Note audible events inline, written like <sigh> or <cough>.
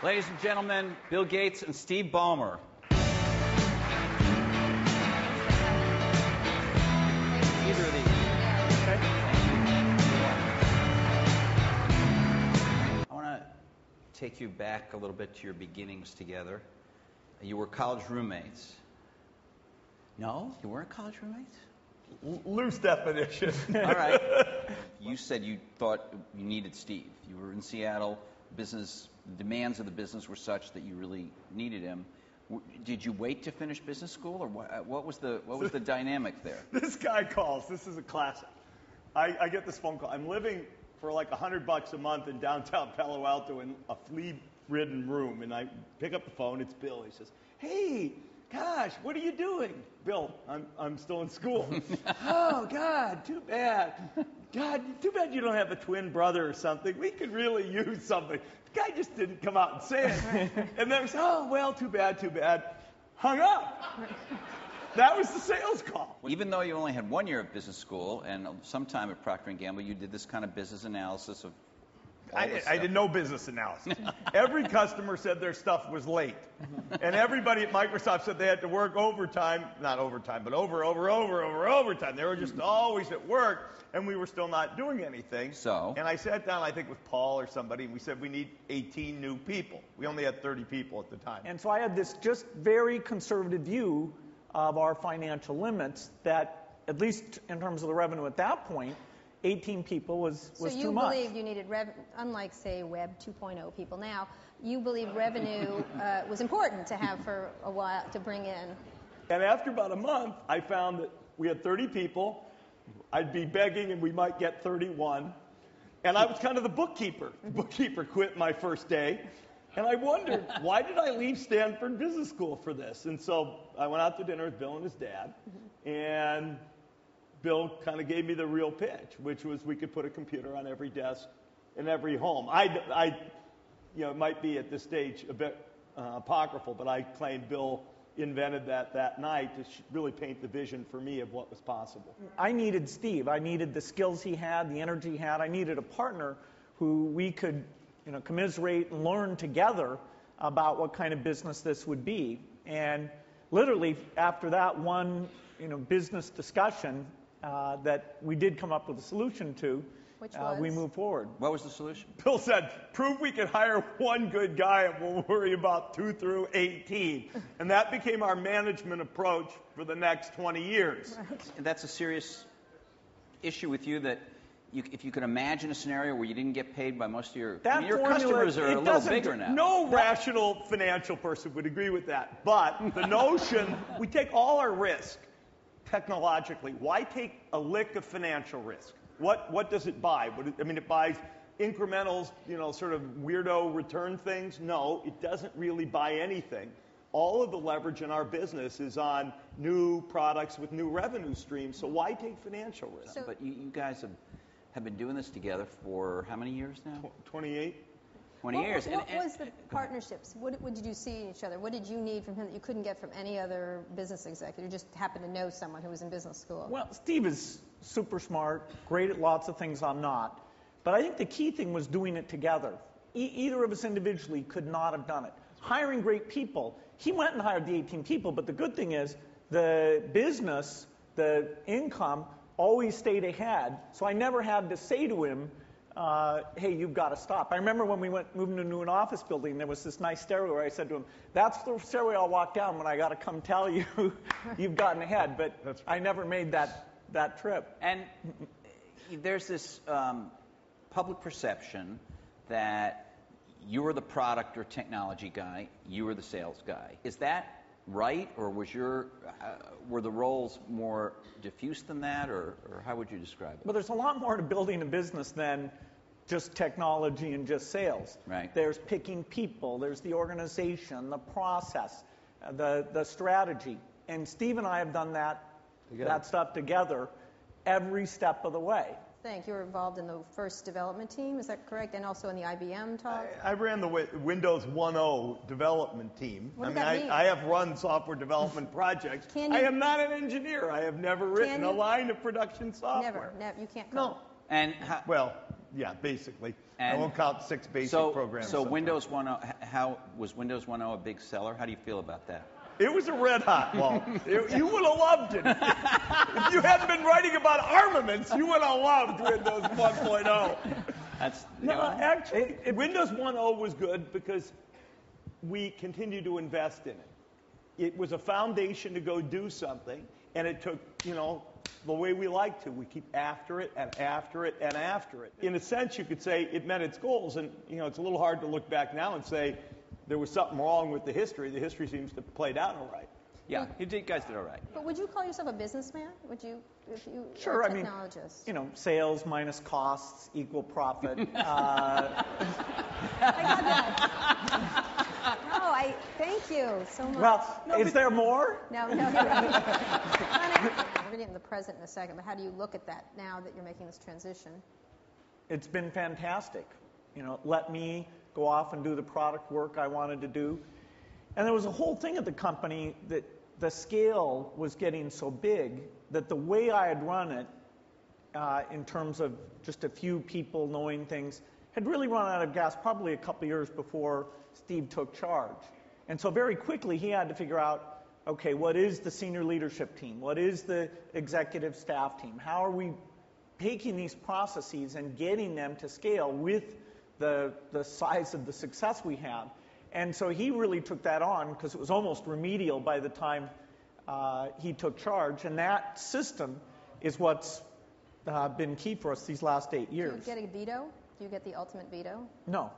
Ladies and gentlemen, Bill Gates and Steve Ballmer. Either of these. I want to take you back a little bit to your beginnings together. You were college roommates. No, you weren't college roommates. L- loose definition. <laughs> All right. <laughs> You said you thought you needed Steve. You were in Seattle. Business the demands of the business were such that you really needed him. Did you wait to finish business school, or what, what was the what was the dynamic there? <laughs> this guy calls. This is a classic. I, I get this phone call. I'm living for like a hundred bucks a month in downtown Palo Alto in a flea-ridden room, and I pick up the phone. It's Bill. He says, "Hey, gosh, what are you doing?" Bill, I'm I'm still in school. <laughs> oh God, too bad. God, too bad you don't have a twin brother or something. We could really <laughs> use something. The guy just didn't come out and say it. <laughs> and then was, oh well, too bad, too bad. Hung up. That was the sales call. Even though you only had one year of business school and some time at Procter and Gamble, you did this kind of business analysis of. All I, this I did no business analysis. Every customer said their stuff was late. And everybody at Microsoft said they had to work overtime, not overtime, but over, over, over, over, overtime. They were just always at work, and we were still not doing anything. So? And I sat down, I think, with Paul or somebody, and we said we need 18 new people. We only had 30 people at the time. And so I had this just very conservative view of our financial limits that, at least in terms of the revenue at that point, 18 people was, was you too much. believe you needed, rev- unlike, say, Web 2.0 people now, you believe revenue uh, was important to have for a while to bring in. And after about a month, I found that we had 30 people. I'd be begging, and we might get 31. And I was kind of the bookkeeper. The bookkeeper quit my first day. And I wondered, <laughs> why did I leave Stanford Business School for this? And so I went out to dinner with Bill and his dad. And Bill kind of gave me the real pitch, which was we could put a computer on every desk in every home. I, I you know, it might be at this stage a bit uh, apocryphal, but I claim Bill invented that that night to really paint the vision for me of what was possible. I needed Steve. I needed the skills he had, the energy he had. I needed a partner who we could, you know, commiserate and learn together about what kind of business this would be. And literally, after that one, you know, business discussion uh, that we did come up with a solution to, Which uh, we was? moved forward. What was the solution? Bill said, prove we can hire one good guy and we'll worry about two through 18. <laughs> And that became our management approach for the next 20 years. And that's a serious issue with you that you, if you could imagine a scenario where you didn't get paid by most of your I mean, your formula, customers are a little bigger now. No rational financial person would agree with that. But the <laughs> notion, we take all our risk technologically. Why take a lick of financial risk? What, what does it buy? What, I mean, it buys incrementals, you know, sort of weirdo return things. No, it doesn't really buy anything. All of the leverage in our business is on new products with new revenue streams. So why take financial risk? So- But you, you guys have, have been doing this together for how many years now? 28? 20 what, years. What, And- what and- was the partnerships? What, what did you see in each other? What did you need from him that you couldn't get from any other business executive? You just happened to know someone who was in business school. Well, Steve is super smart, great at lots of things I'm not. But I think the key thing was doing it together. E- either of us individually could not have done it. Hiring great people. He went and hired the 18 people, but the good thing is the business, the income, always stayed ahead. So I never had to say to him, uh, hey, you've got to stop. I remember when we went moving into an office building, there was this nice stairway where I said to him, that's the stairway I'll walk down when I got to come tell you <laughs> you've gotten ahead. But That's I never made that, that trip. And there's this um, public perception that you were the product or technology guy, you were the sales guy. Is that right, or was your uh, were the roles more diffuse than that, or, or how would you describe it? But there's a lot more to building a business than just technology and just sales. Right. There's picking people, there's the organization, the process, uh, the, the strategy. And Steve and I have done that, Together. that stuff together every step of the way. Thank you were involved in the first development team, is that correct? And also in the IBM talk? I ran the Wi- Windows 1.0 development team. What I mean, that I, mean? I have run software development projects. Can you, I am not an engineer. I have never written a line of production software. Never, never, you can't No. And how, Well, yeah, basically. I won't count six basic so, programs. So sometimes. Windows 1.0, h- how was Windows 1.0 a big seller? How do you feel about that? It was a red hot wall. <laughs> It- you would have loved it. if you hadn't been writing about armaments, you would have loved Windows 1.0. That's No, you know, uh, actually, Windows 1.0 was good because we continued to invest in it. It was a foundation to go do something, and it took, you know, the way we like to. We keep after it and after it and after it. In a sense, you could say it met its goals, and you know, it's a little hard to look back now and say there was something wrong with the history. The history seems to have played out all right. yeah, you did- guys did all right. But would you call yourself a businessman? Would you, if you Sure, or a I mean, technologist? You know, sales minus costs equal profit. <laughs> uh, I got that. no, I thank you so much. well, is there more? no, no, you're right. Kinda- We're going to get into the <laughs> present in a second, but how do you look at that now that you're making this transition? It's been fantastic. You know, let me go off and do the product work I wanted to do. And there was a whole thing at the company that the scale was getting so big that the way I had run it, uh, in terms of just a few people knowing things, had really run out of gas probably a couple years before Steve took charge. And so very quickly he had to figure out okay, what is the senior leadership team? What is the executive staff team? How are we taking these processes and getting them to scale with the, the size of the success we have. And so he really took that on because it was almost remedial by the time uh, he took charge. And that system is what's uh, been key for us these last eight years. Do you get a veto? Do you get the ultimate veto? No,